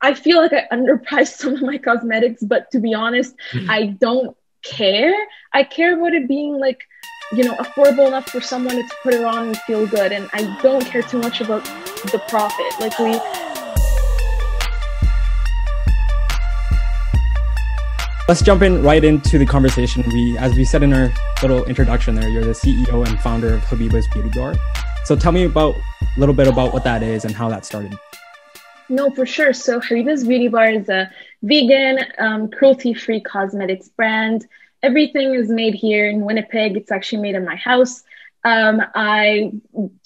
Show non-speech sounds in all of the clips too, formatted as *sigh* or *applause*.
I feel like I underpriced *laughs* some of my cosmetics, but to be honest, mm-hmm. I don't care. I care about it being like, you know, affordable enough for someone to put it on and feel good. And I don't care too much about the profit. Like we Let's jump in right into the conversation. We, as we said in our little introduction there, you're the CEO and founder of Habiba's Beauty Bar. So tell me about a little bit about what that is and how that started. No, for sure. So Habiba's Beauty Bar is a vegan, um, cruelty-free cosmetics brand. Everything is made here in Winnipeg. It's actually made in my house. Um, I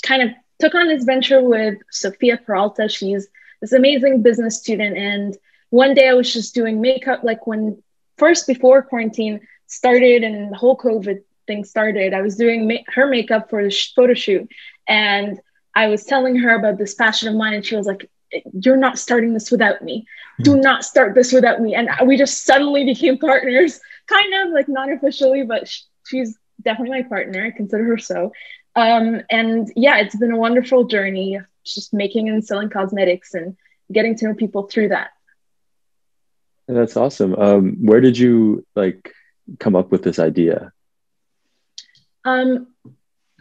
kind of took on this venture with Sophia Peralta. She's this amazing business student. And one day I was just doing makeup, like when first before quarantine started and the whole COVID thing started, I was doing ma- her makeup for the photo shoot. And I was telling her about this passion of mine, and she was like, You're not starting this without me. Do hmm. not start this without me. And we just suddenly became partners, *laughs* kind of like non officially, but she's definitely my partner. I consider her so. Um, and yeah, it's been a wonderful journey just making and selling cosmetics and getting to know people through that. That's awesome. Um, where did you like come up with this idea? Um,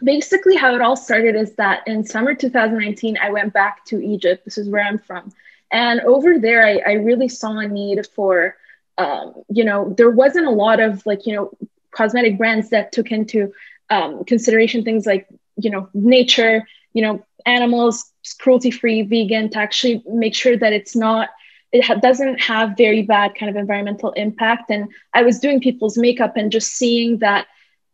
basically, how it all started is that in summer 2019, I went back to Egypt. This is where I'm from. And over there, I, I really saw a need for, um, you know, there wasn't a lot of like, you know, cosmetic brands that took into um, consideration things like, you know, nature, you know, animals, cruelty free, vegan, to actually make sure that it's not it ha- doesn't have very bad kind of environmental impact. And I was doing people's makeup and just seeing that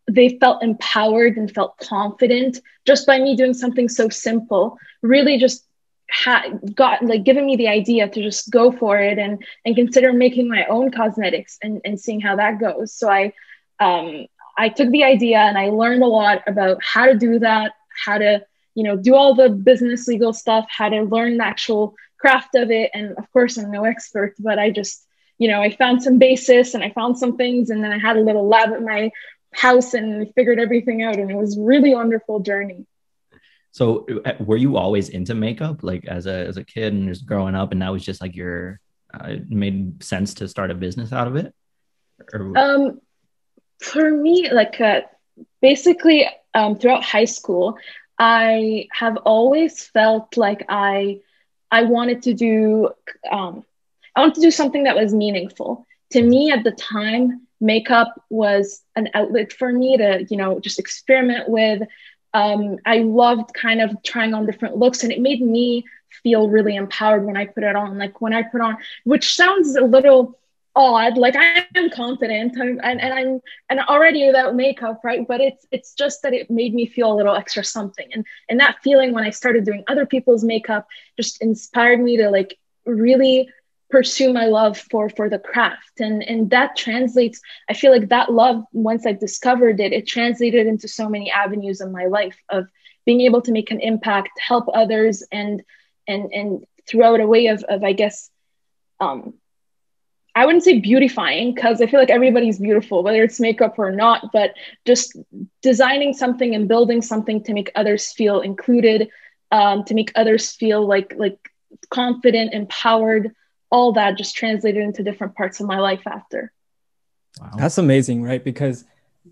they felt empowered and felt confident just by me doing something so simple, really just had got like given me the idea to just go for it and and consider making my own cosmetics and, and seeing how that goes. So I um I took the idea and I learned a lot about how to do that, how to, you know, do all the business legal stuff, how to learn the actual craft of it. And of course, I'm no expert, but I just, you know, I found some basis and I found some things, and then I had a little lab at my house and figured everything out, and it was really wonderful journey. So, uh, were you always into makeup, like as a as a kid and just growing up, and that was just like your uh, it made sense to start a business out of it? Or... Um, for me, like uh, basically um, throughout high school, I have always felt like I I wanted to do um, I wanted to do something that was meaningful. To me at the time, makeup was an outlet for me to, you know, just experiment with. Um, I loved kind of trying on different looks, and it made me feel really empowered when I put it on. Like when I put on, which sounds a little odd like i am confident I'm, and, and i'm and already without makeup right but it's it's just that it made me feel a little extra something and and that feeling when i started doing other people's makeup just inspired me to like really pursue my love for for the craft. And and that translates i feel like that love once i discovered it it translated into so many avenues in my life of being able to make an impact help others and and and throughout a way of of i guess um I wouldn't say beautifying because I feel like everybody's beautiful, whether it's makeup or not, but just designing something and building something to make others feel included, um, to make others feel like like confident, empowered, all that just translated into different parts of my life after. Wow. That's amazing, right? Because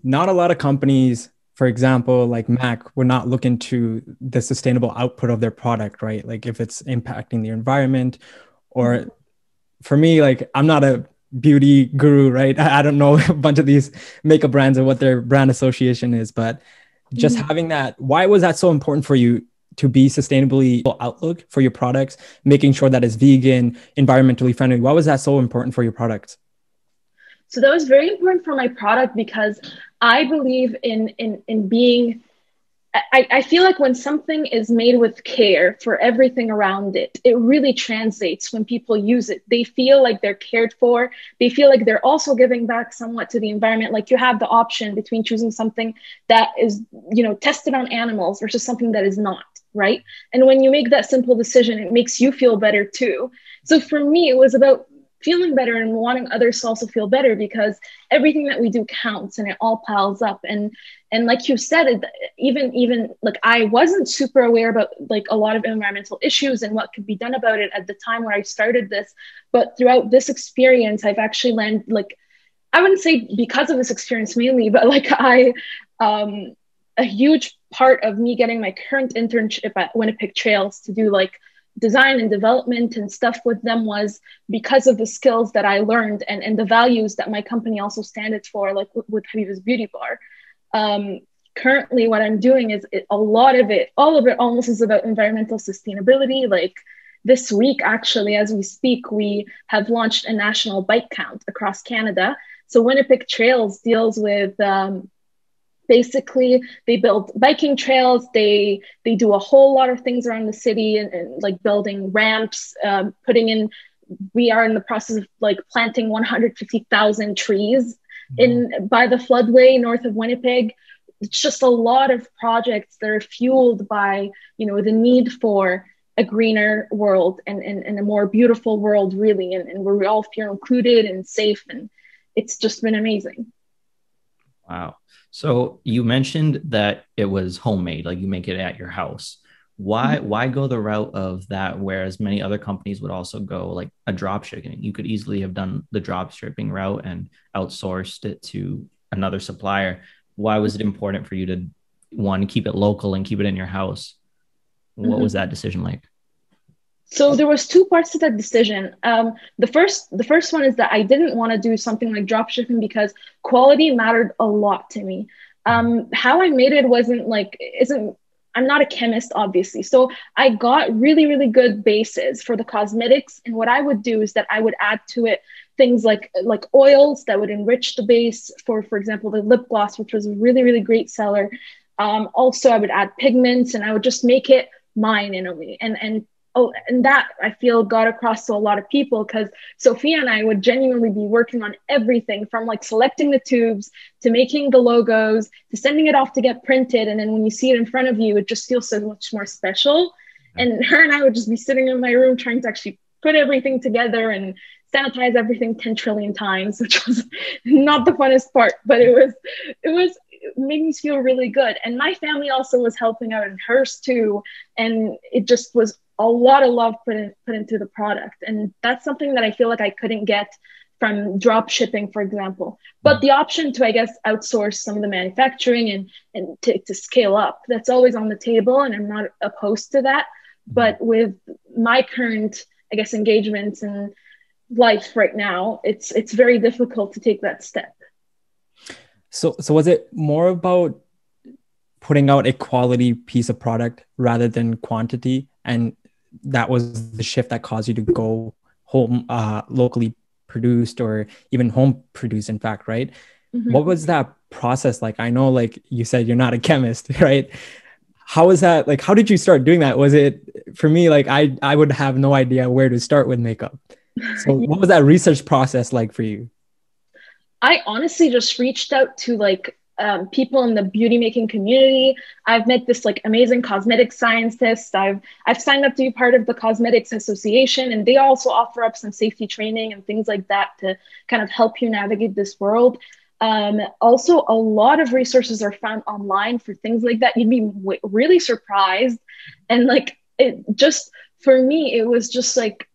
not a lot of companies, for example, like Mac, would not look into the sustainable output of their product, right? Like if it's impacting the environment or for me, like I'm not a beauty guru, right? I, *laughs* I don't know *laughs* a bunch of these makeup brands and what their brand association is, but just mm-hmm. having that, why was that so important for you to be sustainably outlook for your products, making sure that it's vegan, environmentally friendly? Why was that so important for your products? So that was very important for my product because I believe in in in being I, I feel like when something is made with care for everything around it, it really translates when people use it. They feel like they're cared for. They feel like they're also giving back somewhat to the environment. Like you have the option between choosing something that is, you know, tested on animals versus something that is not, right? And when you make that simple decision, it makes you feel better too. So for me, it was about feeling better and wanting others to also feel better because everything that we do counts and it all piles up and and like you said even even like i wasn't super aware about like a lot of environmental issues and what could be done about it at the time where i started this but throughout this experience i've actually learned like i wouldn't say because of this experience mainly but like i um a huge part of me getting my current internship at winnipeg trails to do like design and development and stuff with them was because of the skills that I learned and, and the values that my company also stands for, like with, with Habiba's Beauty Bar. Um, currently, what I'm doing is it, a lot of it, all of it almost is about environmental sustainability. Like this week, actually, as we speak, we have launched a national bike count across Canada. So Winnipeg Trails deals with um, basically they build biking trails they they do a whole lot of things around the city and, and like building ramps um, putting in we are in the process of like planting 150000 trees mm-hmm. in by the floodway north of winnipeg it's just a lot of projects that are fueled by you know the need for a greener world and, and, and a more beautiful world really and, and where we all feel included and safe and it's just been amazing wow so you mentioned that it was homemade, like you make it at your house. Why mm-hmm. why go the route of that? Whereas many other companies would also go like a drop shipping. You could easily have done the drop shipping route and outsourced it to another supplier. Why was it important for you to one keep it local and keep it in your house? What mm-hmm. was that decision like? So there was two parts to that decision. Um, the first the first one is that i didn't want to do something like drop shipping because quality mattered a lot to me. Um, how i made it wasn't like isn't i'm not a chemist obviously. So i got really really good bases for the cosmetics and what i would do is that i would add to it things like like oils that would enrich the base for for example the lip gloss which was a really really great seller. Um, also i would add pigments and i would just make it mine in a way and and oh, and that I feel got across to a lot of people because Sophia and I would genuinely be working on everything from like selecting the tubes to making the logos to sending it off to get printed. And then when you see it in front of you, it just feels so much more special. And her and I would just be sitting in my room trying to actually put everything together and sanitize everything 10 trillion times, *laughs* which was not the funnest part, but it was, it was, it made me feel really good. And my family also was helping out in hers too. And it just was a lot of love put in, put into the product. And that's something that i feel like i couldn't get from drop shipping for example. But mm. the option to i guess outsource some of the manufacturing and and to, to scale up that's always on the table and i'm not opposed to that. Mm. But with my current i guess engagements and life right now it's it's very difficult to take that step. So so was it more about putting out a quality piece of product rather than quantity? And that was the shift that caused you to go home uh, locally produced or even home produced in fact right? Mm-hmm. what was that process like? I know like you said you're not a chemist *laughs* right? How was that like how did you start doing that? Was it for me like i i would have no idea where to start with makeup. So *laughs* what was that research process like for you? I honestly just reached out to like um, people in the beauty making community. I've met this like amazing cosmetic scientist. I've I've signed up to be part of the Cosmetics Association, and they also offer up some safety training and things like that to kind of help you navigate this world. Um, also, a lot of resources are found online for things like that. You'd be w- really surprised, and like it just for me, it was just like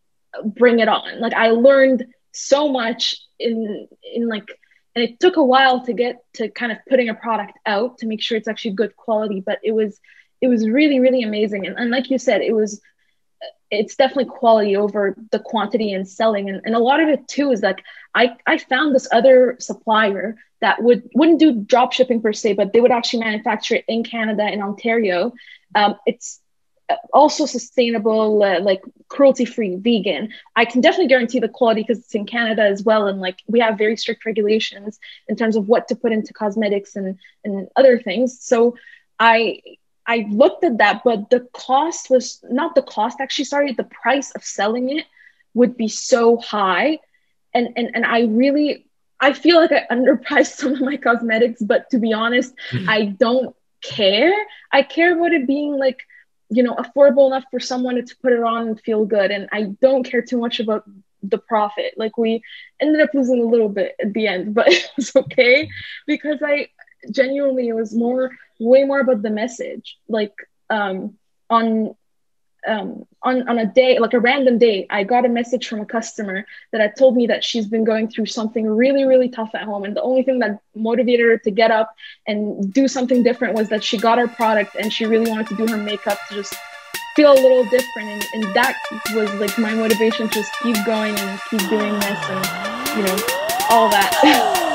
bring it on. Like I learned so much in in like and it took a while to get to kind of putting a product out to make sure it's actually good quality but it was it was really really amazing. And, and like you said it was it's definitely quality over the quantity and selling. And, and a lot of it too is like I, I found this other supplier that would wouldn't do drop shipping per se but they would actually manufacture it in canada in ontario. Um, it's also sustainable, uh, like cruelty free, vegan. I can definitely guarantee the quality because it's in Canada as well. And like we have very strict regulations in terms of what to put into cosmetics and, and other things. So I I looked at that, but the cost was not the cost, actually, sorry, the price of selling it would be so high. And and and I really I feel like I underpriced *laughs* some of my cosmetics, but to be honest, mm-hmm. I don't care. I care about it being like you know affordable enough for someone to put it on and feel good and i don't care too much about the profit. Like we ended up losing a little bit at the end, but *laughs* it was okay because I genuinely it was more way more about the message. Like um, on um, on, on a day, like a random day, I got a message from a customer that had told me that she's been going through something really, really tough at home. And the only thing that motivated her to get up and do something different was that she got our product and she really wanted to do her makeup to just feel a little different. And, and that was like my motivation to just keep going and keep doing this and, you know, all that. *laughs*